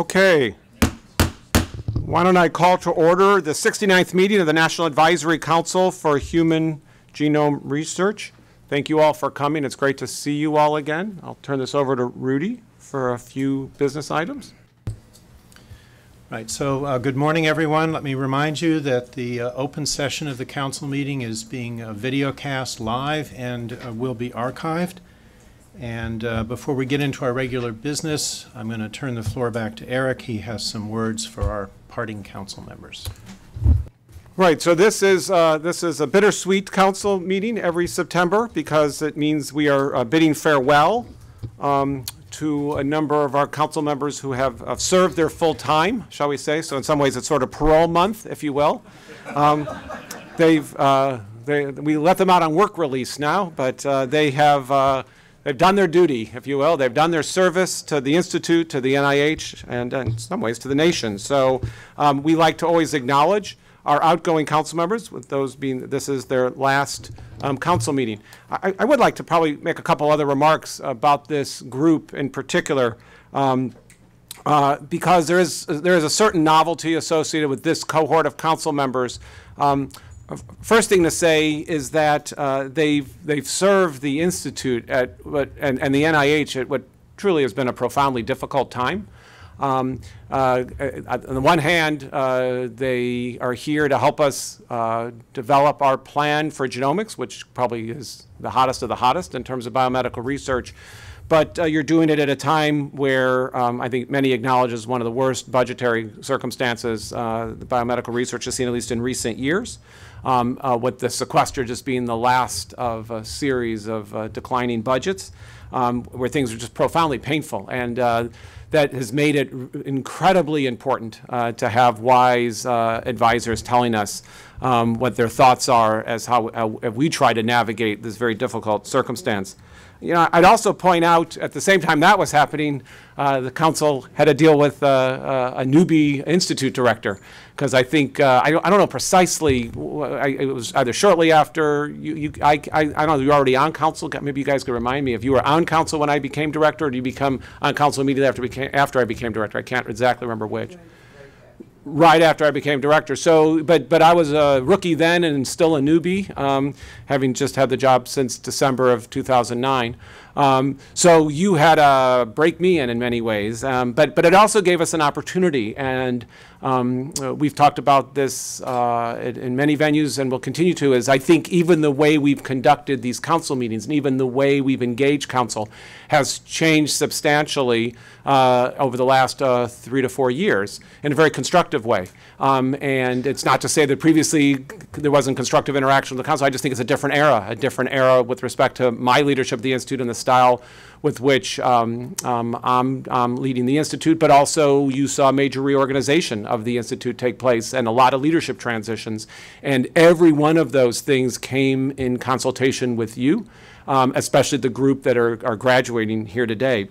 Okay. Why don't I call to order the 69th meeting of the National Advisory Council for Human Genome Research. Thank you all for coming. It's great to see you all again. I'll turn this over to Rudy for a few business items. Right, so uh, good morning, everyone. Let me remind you that the uh, open session of the council meeting is being uh, videocast live and uh, will be archived. And uh, before we get into our regular business, I'm going to turn the floor back to Eric. He has some words for our parting council members. Right, so this is, uh, this is a bittersweet council meeting every September because it means we are uh, bidding farewell um, to a number of our council members who have served their full time, shall we say. So in some ways, it's sort of parole month, if you will. Um, they've, uh, they, we let them out on work release now, but uh, they have uh, they've done their duty, if you will. They've done their service to the Institute, to the NIH, and in some ways to the nation. So um, we like to always acknowledge our outgoing council members, with those being, this is their last um, council meeting. I, I, would like to probably make a couple other remarks about this group in particular. Um, uh, because there is there is a certain novelty associated with this cohort of council members. Um, first thing to say is that uh, they've they've served the institute at what and, and the NIH at what truly has been a profoundly difficult time. Um, uh, on the one hand, uh, they are here to help us uh, develop our plan for genomics, which probably is the hottest of the hottest in terms of biomedical research. But uh, you're doing it at a time where um, I think many acknowledge is one of the worst budgetary circumstances uh, the biomedical research has seen, at least in recent years. Um, uh, with the sequester just being the last of a series of declining budgets, um, where things are just profoundly painful. And that has made it incredibly important uh, to have wise uh, advisors telling us um, what their thoughts are as how, we try to navigate this very difficult circumstance. You know, I'd also point out at the same time that was happening, uh, the council had to deal with uh, uh, a newbie institute director because I think uh, I, don't, I don't know precisely. I, it was either shortly after you. you I, I, I don't know. You're already on council. Maybe you guys could remind me if you were on council when I became director, or do you become on council immediately after became, after I became director? I can't exactly remember which right after I became director. So, but but I was a rookie then and still a newbie, um, having just had the job since December of 2009. Um, so you had to break me in in many ways, um, but but it also gave us an opportunity, and um, we've talked about this uh, in, in, many venues, and will continue to. Is I think even the way we've conducted these council meetings, and even the way we've engaged council, has changed substantially uh, over the last uh, three to four years in a very constructive way. Um, and it's not to say that previously there wasn't constructive interaction with the council. I just think it's a different era, a different era with respect to my leadership of the institute and the style with which um, um, I'm, I'm, leading the Institute, but also you saw a major reorganization of the Institute take place and a lot of leadership transitions. And every one of those things came in consultation with you, um, especially the group that are, are graduating here today.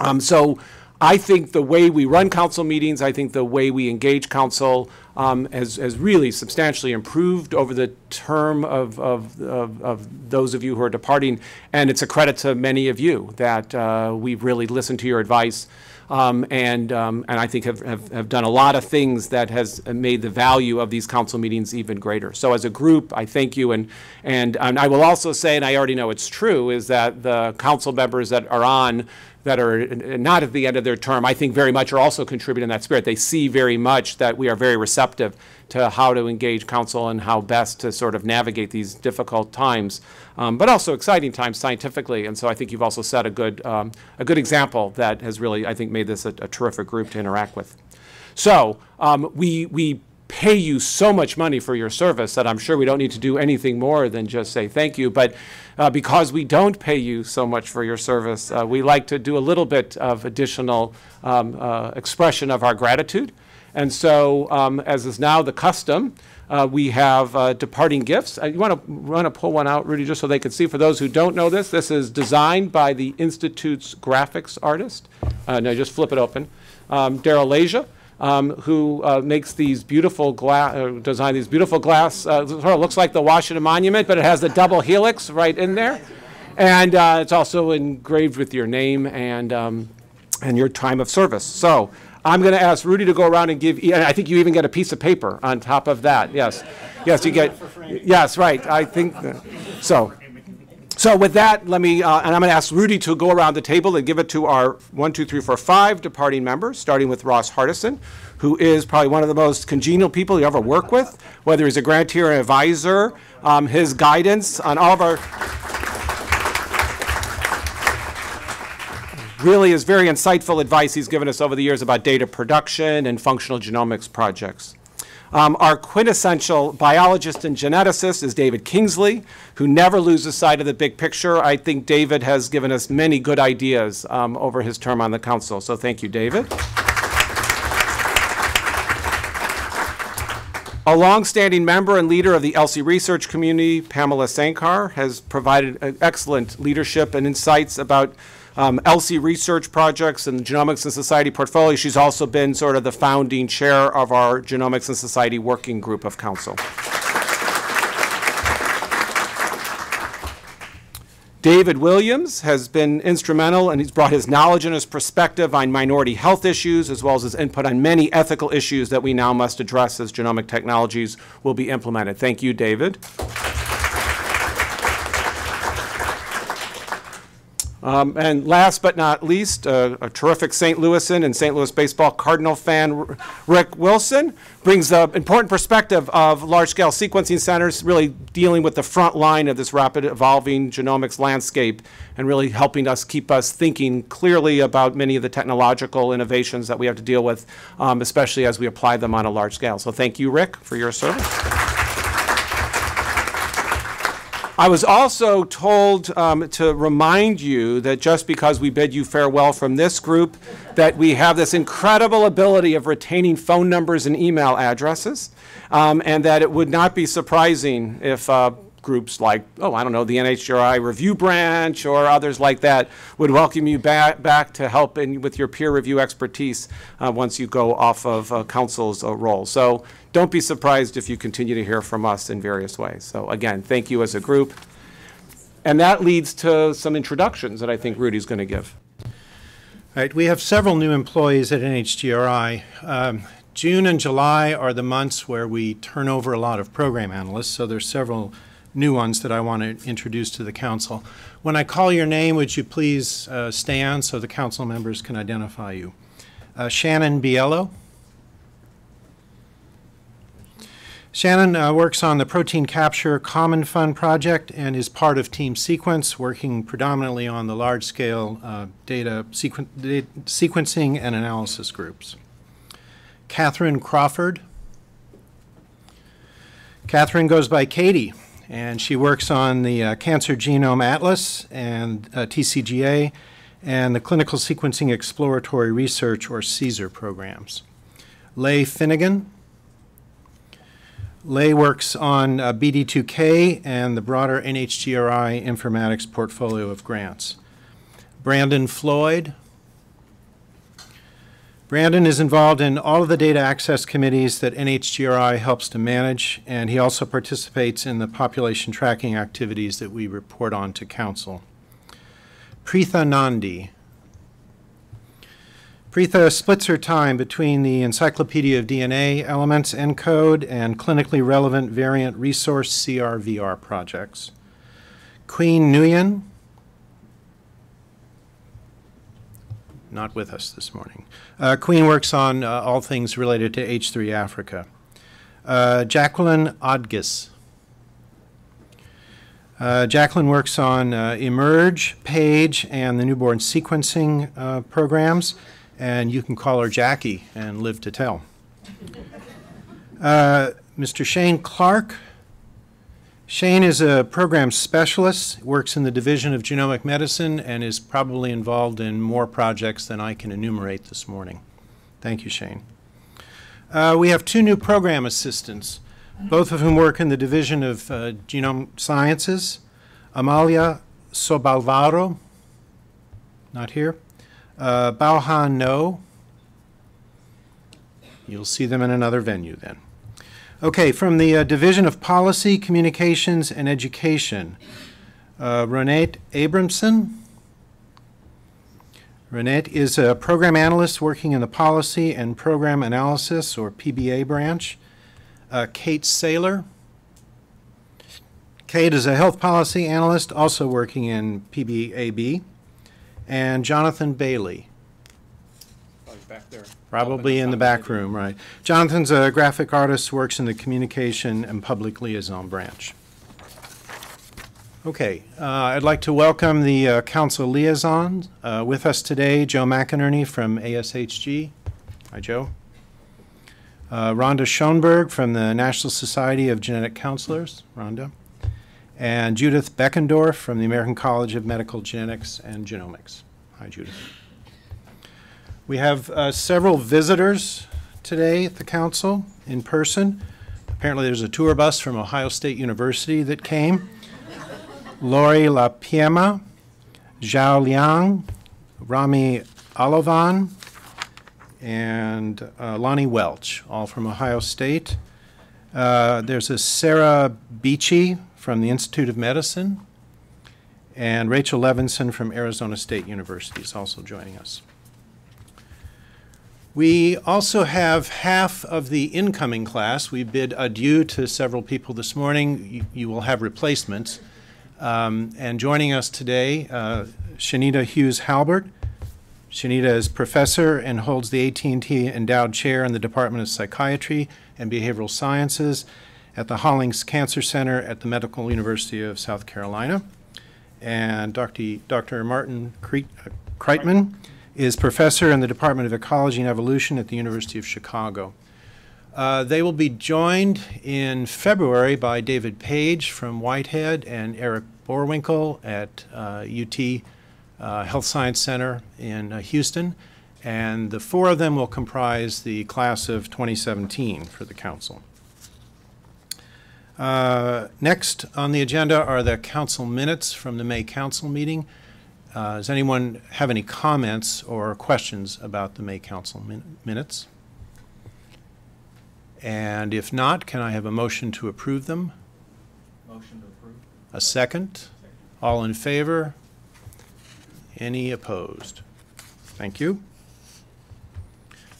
Um, so I think the way we run council meetings, I think the way we engage council um, has, has really substantially improved over the term of, of, of, of, those of you who are departing. And it's a credit to many of you that uh, we've really listened to your advice um, and, um, and I think have, have, have, done a lot of things that has made the value of these council meetings even greater. So as a group, I thank you. And, and, and I will also say, and I already know it's true, is that the council members that are on that are not at the end of their term, I think very much are also contributing in that spirit. They see very much that we are very receptive to how to engage council and how best to sort of navigate these difficult times, um, but also exciting times scientifically. And so I think you've also set a good, um, a good example that has really, I think, made this a, a terrific group to interact with. So um, we, we pay you so much money for your service that I'm sure we don't need to do anything more than just say thank you. But uh, because we don't pay you so much for your service, uh, we like to do a little bit of additional um, uh, expression of our gratitude. And so, um, as is now the custom, uh, we have uh, departing gifts. Uh, you want to want to pull one out, Rudy, just so they can see. For those who don't know this, this is designed by the Institute's graphics artist. no, just flip it open. Um, Daryl um, who uh, makes these beautiful glass, uh, design these beautiful glass, uh, sort of looks like the Washington Monument, but it has the double helix right in there. And uh, it's also engraved with your name and, um, and your time of service. So I'm going to ask Rudy to go around and give, and I think you even get a piece of paper on top of that, yes. Yes, you get, yes, right, I think, that- so. So with that, let me, uh, and I'm going to ask Rudy to go around the table and give it to our one, two, three, four, five departing members, starting with Ross Hardison, who is probably one of the most congenial people you ever work with, whether he's a grantee or an advisor, um, his guidance on all of our, really is very insightful advice he's given us over the years about data production and functional genomics projects. Um, our quintessential biologist and geneticist is David Kingsley, who never loses sight of the big picture. I think David has given us many good ideas um, over his term on the council, so thank you, David. A longstanding member and leader of the ELSI research community, Pamela Sankar, has provided uh, excellent leadership and insights about um, ELSI research projects and the Genomics and Society portfolio. She's also been sort of the founding chair of our Genomics and Society Working Group of Council. David Williams has been instrumental, and he's brought his knowledge and his perspective on minority health issues, as well as his input on many ethical issues that we now must address as genomic technologies will be implemented. Thank you, David. Um, and last but not least, uh, a terrific St. Louisan and St. Louis baseball Cardinal fan, Rick Wilson, brings the important perspective of large-scale sequencing centers, really dealing with the front line of this rapid evolving genomics landscape, and really helping us keep us thinking clearly about many of the technological innovations that we have to deal with, um, especially as we apply them on a large scale. So thank you, Rick, for your service. I was also told um, to remind you that just because we bid you farewell from this group, that we have this incredible ability of retaining phone numbers and email addresses, um, and that it would not be surprising if uh, groups like, oh, I don't know, the NHGRI Review Branch or others like that would welcome you back, back to help in, with your peer review expertise uh, once you go off of uh, council's uh, role. So don't be surprised if you continue to hear from us in various ways. So again, thank you as a group. And that leads to some introductions that I think Rudy's going to give. All right, we have several new employees at NHGRI. Um, June and July are the months where we turn over a lot of program analysts, so there's several new ones that I want to introduce to the council. When I call your name, would you please uh, stand so the council members can identify you? Uh, Shannon Biello. Shannon uh, works on the Protein Capture Common Fund project and is part of Team Sequence, working predominantly on the large-scale uh, data sequen- da- sequencing and analysis groups. Catherine Crawford. Catherine goes by Katie, and she works on the uh, Cancer Genome Atlas and uh, TCGA and the Clinical Sequencing Exploratory Research, or CSER programs. Leigh Finnegan. Leigh works on uh, BD2K and the broader NHGRI informatics portfolio of grants. Brandon Floyd. Brandon is involved in all of the data access committees that NHGRI helps to manage, and he also participates in the population tracking activities that we report on to council. Preetha Nandi. Preetha splits her time between the Encyclopedia of DNA Elements ENCODE and clinically relevant variant resource CRVR projects. Queen Nguyen, not with us this morning. Uh, Queen works on uh, all things related to H3 Africa. Uh, Jacqueline Odgis. Uh, Jacqueline works on uh, Emerge, Page, and the newborn sequencing uh, programs, and you can call her Jackie and live to tell. Mr. Shane Clark. Shane is a program specialist, works in the Division of Genomic Medicine, and is probably involved in more projects than I can enumerate this morning. Thank you, Shane. Uh, we have two new program assistants, both of whom work in the Division of uh, Genome Sciences. Amalia Sobalvaro, not here. Uh, No. You'll see them in another venue then. Okay, from the uh, Division of Policy, Communications, and Education, uh, Renate Abramson. Renette is a program analyst working in the Policy and Program Analysis, or PBA branch. Uh, Kate Saylor. Kate is a health policy analyst, also working in PBAB. And Jonathan Bailey. Back there. Probably in the back room, right. Jonathan's a graphic artist, works in the Communication and Public Liaison branch. Okay, uh, I'd like to welcome the uh, council liaison uh, with us today, Joe McInerney from ASHG. Hi, Joe. Uh, Rhonda Schoenberg from the National Society of Genetic Counselors, Rhonda. And Judith Benkendorf from the American College of Medical Genetics and Genomics. Hi, Judith. We have uh, several visitors today at the council in person. Apparently, there's a tour bus from Ohio State University that came. Lori LaPiema, Zhao Liang, Rami Alovan, and uh, Lonnie Welch, all from Ohio State. Uh, There's a Sarah Beachy from the Institute of Medicine, and Rachel Levinson from Arizona State University is also joining us. We also have half of the incoming class. We bid adieu to several people this morning. You- You will have replacements. Um, And joining us today, uh, Chanita Hughes Halbert. Chanita is professor and holds the at and t Endowed Chair in the Department of Psychiatry and Behavioral Sciences at the Hollings Cancer Center at the Medical University of South Carolina. And Dr. Dr. Martin uh, Kreitman is professor in the Department of Ecology and Evolution at the University of Chicago. Uh, They will be joined in February by David Page from Whitehead and Eric Boerwinkle at uh, UT uh, Health Science Center in uh, Houston. And the four of them will comprise the class of 2017 for the council. Uh, Next on the agenda are the council minutes from the May council meeting. Uh, Does anyone have any comments or questions about the May council min- minutes? And if not, can I have a motion to approve them? Motion to approve. A second? All in favor? Any opposed? Thank you.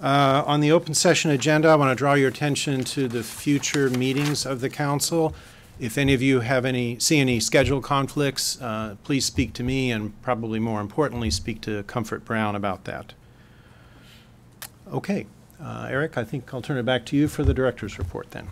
Uh, On the open session agenda, I want to draw your attention to the future meetings of the council. If any of you have any, see any schedule conflicts, uh, please speak to me, and probably more importantly, speak to Comfort Brown about that. Okay, uh, Eric, I think I'll turn it back to you for the director's report then.